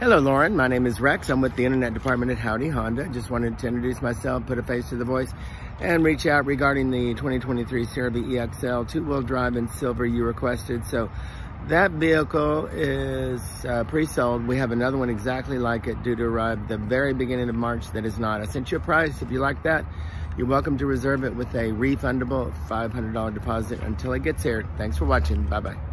Hello, Lauren. My name is Rex. I'm with the Internet Department at Howdy Honda. Just wanted to introduce myself, put a face to the voice, and reach out regarding the 2023 CRV EXL two-wheel drive in silver you requested. So that vehicle is uh, pre-sold. We have another one exactly like it due to arrive the very beginning of March that is not. I sent you a price. If you like that, you're welcome to reserve it with a refundable $500 deposit until it gets here. Thanks for watching. Bye-bye.